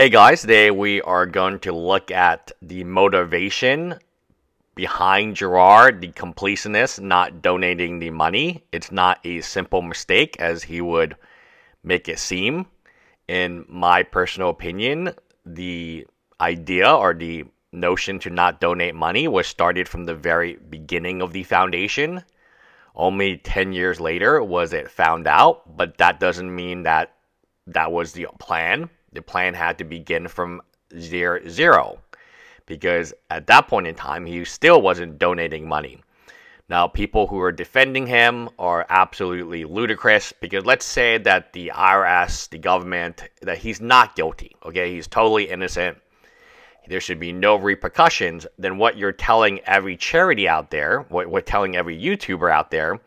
Hey guys, today we are going to look at the motivation behind Jirard, the completionist not donating the money. It's not a simple mistake as he would make it seem. In my personal opinion, the idea or the notion to not donate money was started from the very beginning of the foundation. Only 10 years later was it found out, but that doesn't mean that that was the plan the plan had to begin from zero, zero because at that point in time, he still wasn't donating money. Now, people who are defending him are absolutely ludicrous because let's say that the IRS, the government, that he's not guilty, okay? He's totally innocent. There should be no repercussions. Then what you're telling every charity out there, what we're telling every YouTuber out there,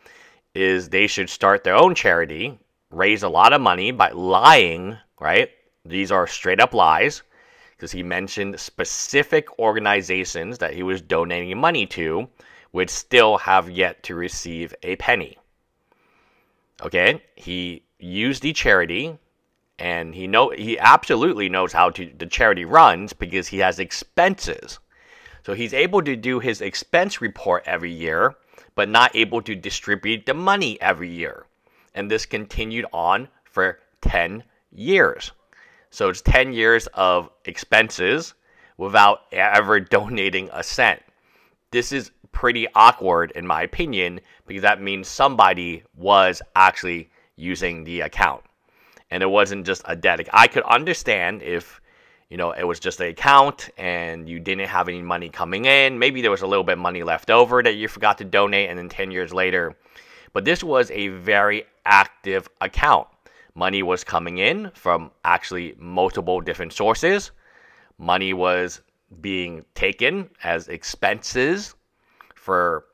is they should start their own charity, raise a lot of money by lying, right? These are straight up lies because he mentioned specific organizations that he was donating money to would still have yet to receive a penny. Okay, he used the charity and he know he absolutely knows how to the charity runs because he has expenses. So he's able to do his expense report every year, but not able to distribute the money every year. And this continued on for 10 years. So it's 10 years of expenses without ever donating a cent. This is pretty awkward, in my opinion, because that means somebody was actually using the account. And it wasn't just a debt. I could understand if, you know, it was just an account and you didn't have any money coming in. Maybe there was a little bit of money left over that you forgot to donate, and then 10 years later. But this was a very active account. Money was coming in from actually multiple different sources. Money was being taken as expenses for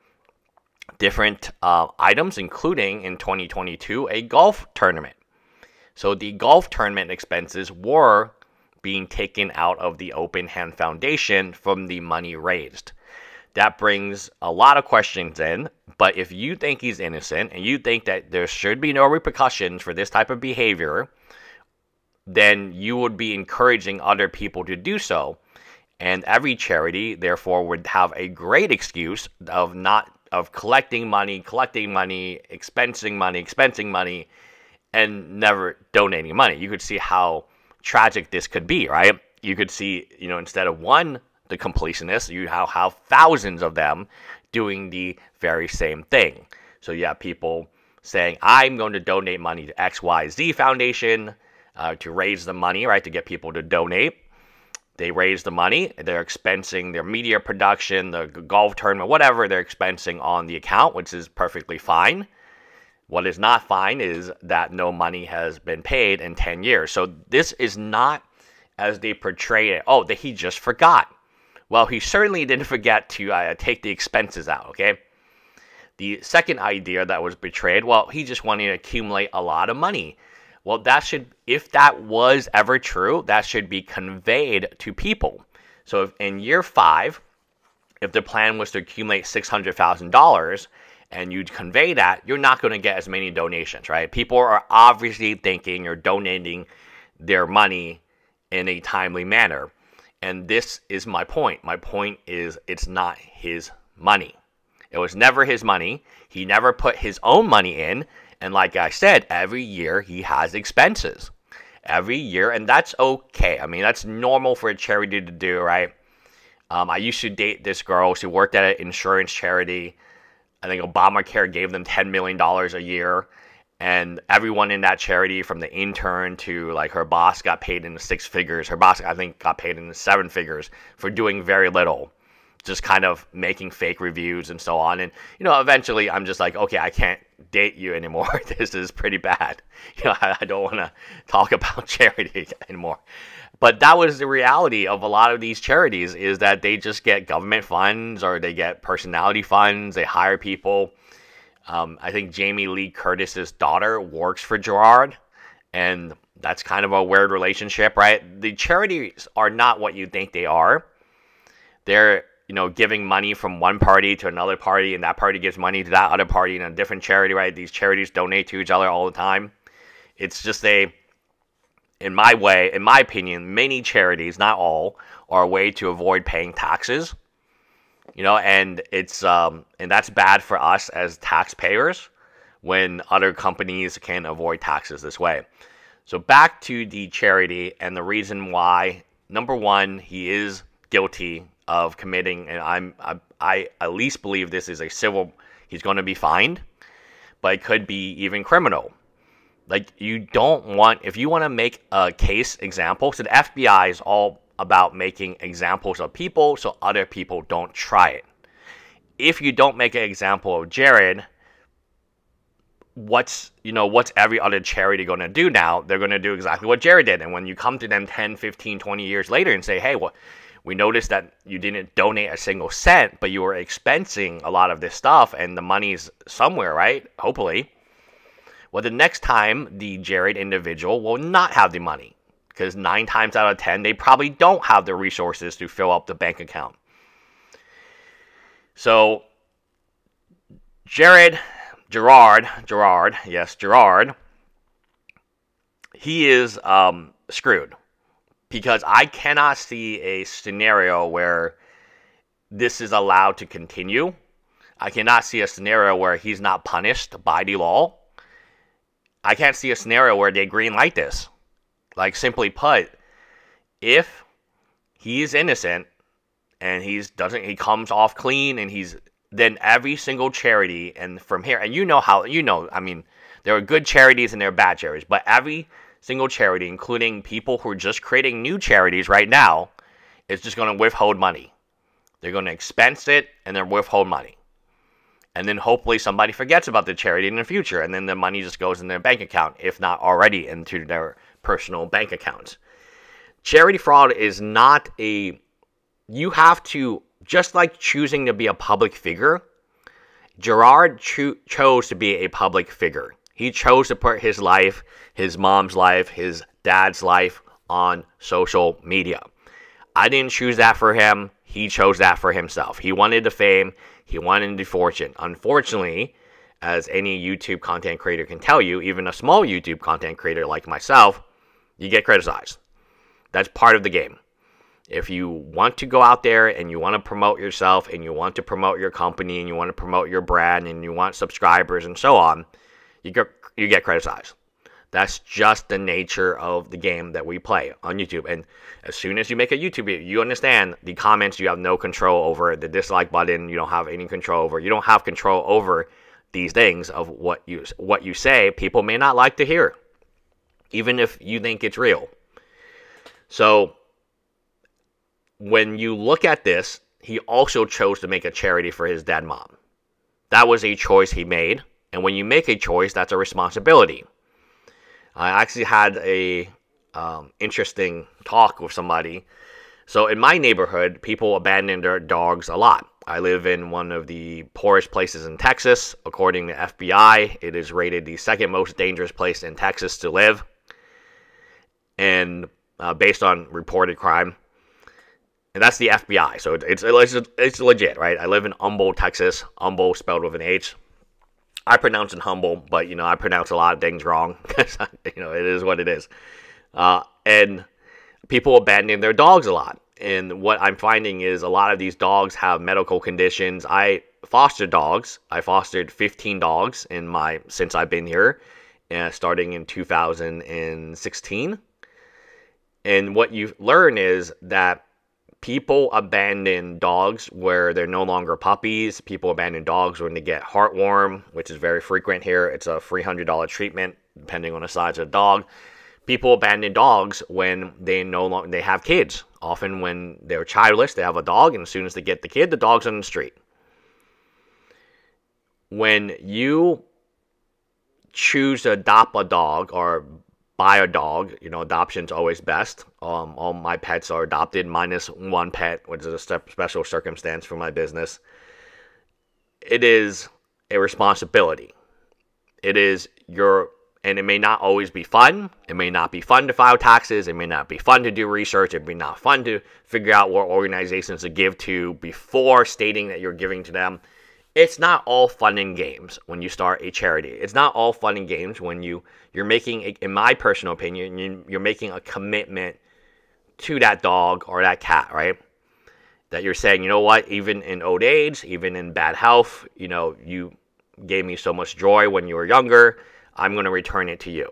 different uh, items, including in 2022 a golf tournament. So the golf tournament expenses were being taken out of the Open Hand Foundation from the money raised. That brings a lot of questions in. But if you think he's innocent and you think that there should be no repercussions for this type of behavior, then you would be encouraging other people to do so. And every charity, therefore, would have a great excuse of not of collecting money, collecting money, expensing money, expensing money, and never donating money. You could see how tragic this could be, right? You could see, you know, instead of one the completionists, you have, have thousands of them doing the very same thing. So you have people saying, I'm going to donate money to XYZ Foundation uh, to raise the money, right, to get people to donate. They raise the money, they're expensing their media production, the golf tournament, whatever they're expensing on the account, which is perfectly fine. What is not fine is that no money has been paid in 10 years. So this is not as they portray it. Oh, that he just forgot. Well, he certainly didn't forget to uh, take the expenses out, okay? The second idea that was betrayed, well, he just wanted to accumulate a lot of money. Well, that should, if that was ever true, that should be conveyed to people. So if in year five, if the plan was to accumulate $600,000 and you convey that, you're not going to get as many donations, right? People are obviously thinking you're donating their money in a timely manner. And this is my point. My point is it's not his money. It was never his money. He never put his own money in. And like I said, every year he has expenses. Every year, and that's okay. I mean, that's normal for a charity to do, right? Um, I used to date this girl. She worked at an insurance charity. I think Obamacare gave them $10 million a year and everyone in that charity from the intern to like her boss got paid in the six figures. Her boss i think got paid in the seven figures for doing very little. Just kind of making fake reviews and so on. And you know eventually i'm just like okay i can't date you anymore. This is pretty bad. You know i, I don't want to talk about charity anymore. But that was the reality of a lot of these charities is that they just get government funds or they get personality funds. They hire people um, I think Jamie Lee Curtis's daughter works for Jirard, and that's kind of a weird relationship, right? The charities are not what you think they are. They're you know giving money from one party to another party, and that party gives money to that other party in a different charity, right? These charities donate to each other all the time. It's just a in my way, in my opinion, many charities, not all, are a way to avoid paying taxes. You know, and it's um, and that's bad for us as taxpayers when other companies can avoid taxes this way. So back to the charity and the reason why. Number one, he is guilty of committing, and I'm I, I at least believe this is a civil. He's going to be fined, but it could be even criminal. Like you don't want if you want to make a case example. So the FBI is all about making examples of people so other people don't try it. If you don't make an example of Jared, what's you know what's every other charity going to do now? They're going to do exactly what jared did. And when you come to them 10 15 20 years later and say hey well we noticed that you didn't donate a single cent but you were expensing a lot of this stuff and the money's somewhere right? Hopefully. Well the next time the jared individual will not have the money because nine times out of ten they probably don't have the resources to fill up the bank account so jared Jirard, Jirard, yes, Jirard, he is um, screwed because I cannot see a scenario where this is allowed to continue. I cannot see a scenario where he's not punished by the law. I can't see a scenario where they green light this. Like simply put, if he's innocent and he's doesn't he comes off clean and he's then every single charity and from here and you know how you know i mean there are good charities and there are bad charities but every single charity including people who are just creating new charities right now is just going to withhold money. They're going to expense it and then withhold money. And then hopefully somebody forgets about the charity in the future and then the money just goes in their bank account if not already into their personal bank accounts charity fraud is not a you have to just like choosing to be a public figure, Jirard cho- chose to be a public figure. He chose to put his life, his mom's life, his dad's life on social media. I didn't choose that for him. He chose that for himself. He wanted the fame, he wanted the fortune. Unfortunately, as any YouTube content creator can tell you, even a small YouTube content creator like myself, you get criticized. That's part of the game. If you want to go out there and you want to promote yourself and you want to promote your company and you want to promote your brand and you want subscribers and so on, you get you get criticized. That's just the nature of the game that we play on YouTube. And as soon as you make a YouTube video, you understand the comments you have no control over, the dislike button you don't have any control over. You don't have control over these things of what you what you say. People may not like to hear, even if you think it's real. So when you look at this, he also chose to make a charity for his dead mom. That was a choice he made. And when you make a choice, that's a responsibility. I actually had a um, interesting talk with somebody. So in my neighborhood, people abandon their dogs a lot. I live in one of the poorest places in Texas. According to FBI, it is rated the second most dangerous place in Texas to live. And uh, based on reported crime, and that's the FBI. So it's it's it's legit, right? I live in Humble, Texas. Humble spelled with an H. I pronounce it humble, but you know I pronounce a lot of things wrong you know it is what it is. Uh, and people abandon their dogs a lot. And what I'm finding is a lot of these dogs have medical conditions. I foster dogs. I fostered 15 dogs in my since I've been here, uh, starting in 2016. And what you learn is that people abandon dogs where they're no longer puppies. People abandon dogs when they get heartworm, which is very frequent here. It's a $300 treatment depending on the size of the dog. People abandon dogs when they no longer they have kids. Often when they're childless, they have a dog, and as soon as they get the kid, the dog's on the street. When you choose to adopt a dog or buy a dog. You know, adoption's always best. Um, all my pets are adopted, minus one pet, which is a special circumstance for my business. It is a responsibility. It is your, and it may not always be fun. It may not be fun to file taxes. It may not be fun to do research. It may not be fun to figure out what organizations to give to before stating that you're giving to them. It's not all fun and games when you start a charity. It's not all fun and games when you you're making, a, in my personal opinion, you're making a commitment to that dog or that cat, right? That you're saying, you know what, even in old age, even in bad health, you know, you gave me so much joy when you were younger. I'm going to return it to you.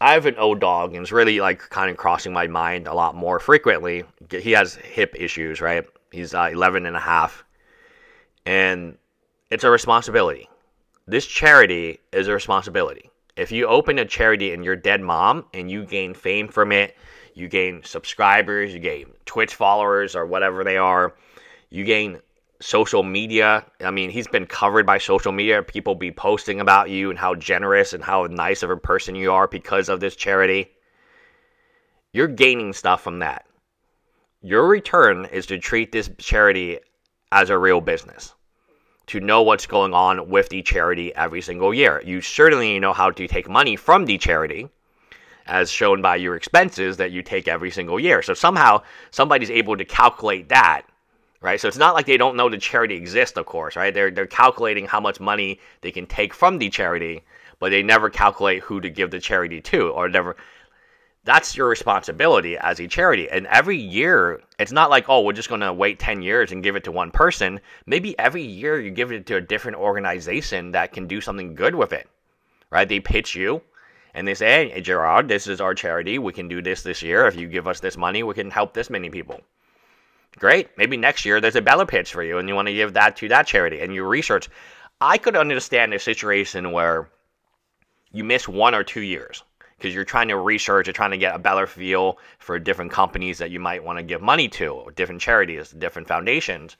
I have an old dog, and it's really like kind of crossing my mind a lot more frequently. He has hip issues, right? He's uh, 11 and a half and it's a responsibility. This charity is a responsibility. If you open a charity and you're dead mom and you gain fame from it, you gain subscribers, you gain Twitch followers or whatever they are, you gain social media. I mean, he's been covered by social media. People be posting about you and how generous and how nice of a person you are because of this charity. You're gaining stuff from that. Your return is to treat this charity as a real business to know what's going on with the charity every single year. You certainly know how to take money from the charity, as shown by your expenses that you take every single year. So somehow somebody's able to calculate that, right? So it's not like they don't know the charity exists, of course, right? They're they're calculating how much money they can take from the charity, but they never calculate who to give the charity to, or never that's your responsibility as a charity. And every year, it's not like, oh, we're just going to wait 10 years and give it to one person. Maybe every year you give it to a different organization that can do something good with it, right? They pitch you and they say, hey, Jirard, this is our charity. We can do this this year. If you give us this money, we can help this many people. Great. Maybe next year there's a better pitch for you and you want to give that to that charity and you research. I could understand a situation where you miss one or two years because you're trying to research, you're trying to get a better feel for different companies that you might want to give money to, or different charities, different foundations.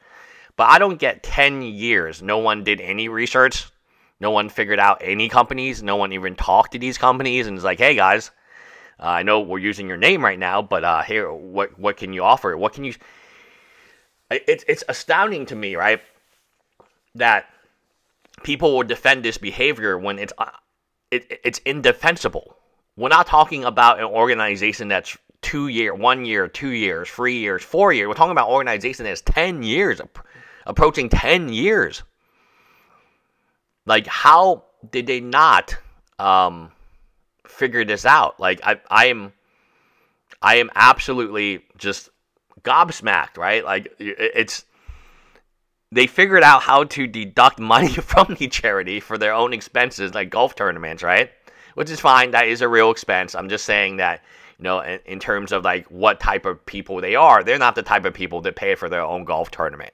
But I don't get 10 years. No one did any research. No one figured out any companies. No one even talked to these companies and was like, hey guys, uh, I know we're using your name right now, but uh, here, what, what can you offer? What can you. It's, it's astounding to me, right? That people will defend this behavior when it's, uh, it, it's indefensible we're not talking about an organization that's two year, one year, two years, three years, four years. We're talking about an organization that's ten years, approaching ten years. Like, how did they not um, figure this out? Like, I, I am, I am absolutely just gobsmacked, right? Like, it's they figured out how to deduct money from the charity for their own expenses, like golf tournaments, right? Which is fine. That is a real expense. I'm just saying that, you know, in, in terms of like what type of people they are, they're not the type of people that pay for their own golf tournament,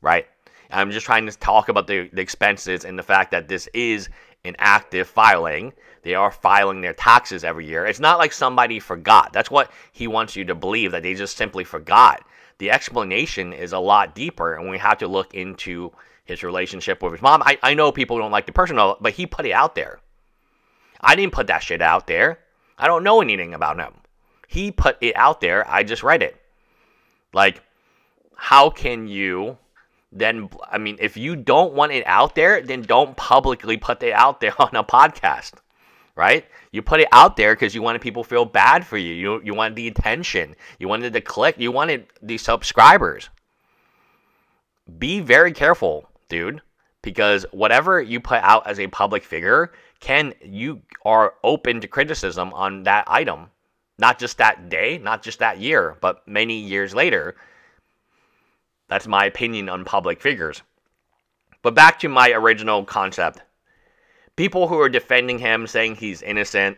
right? I'm just trying to talk about the, the expenses and the fact that this is an active filing. They are filing their taxes every year. It's not like somebody forgot. That's what he wants you to believe, that they just simply forgot. The explanation is a lot deeper, and we have to look into his relationship with his mom. I, I know people don't like the personal, but he put it out there. I didn't put that shit out there. I don't know anything about him. He put it out there. I just read it. Like, how can you then? I mean, if you don't want it out there, then don't publicly put it out there on a podcast, right? You put it out there because you wanted people feel bad for you. You you wanted the attention. You wanted the click. You wanted the subscribers. Be very careful, dude, because whatever you put out as a public figure can you are open to criticism on that item. Not just that day not just that year but many years later. That's my opinion on public figures. But back to my original concept. People who are defending him saying he's innocent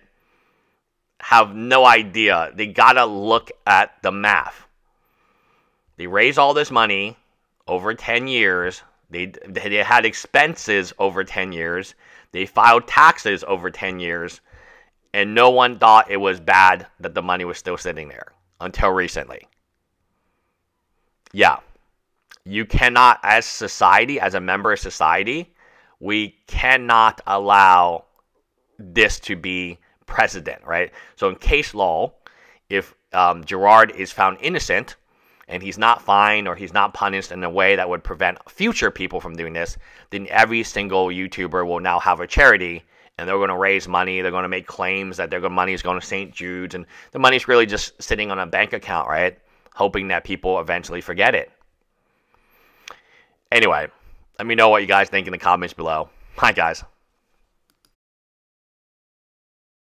have no idea. They gotta look at the math. They raise all this money over 10 years they, they had expenses over 10 years they filed taxes over 10 years, and no one thought it was bad that the money was still sitting there until recently. Yeah. You cannot, as society, as a member of society, we cannot allow this to be precedent, right? So in case law, if um, Jirard is found innocent, and he's not fined or he's not punished in a way that would prevent future people from doing this, then every single YouTuber will now have a charity and they're going to raise money. They're going to make claims that their money is going to St. Jude's and the money's really just sitting on a bank account, right? Hoping that people eventually forget it. Anyway, Let me know what you guys think in the comments below. Hi, guys.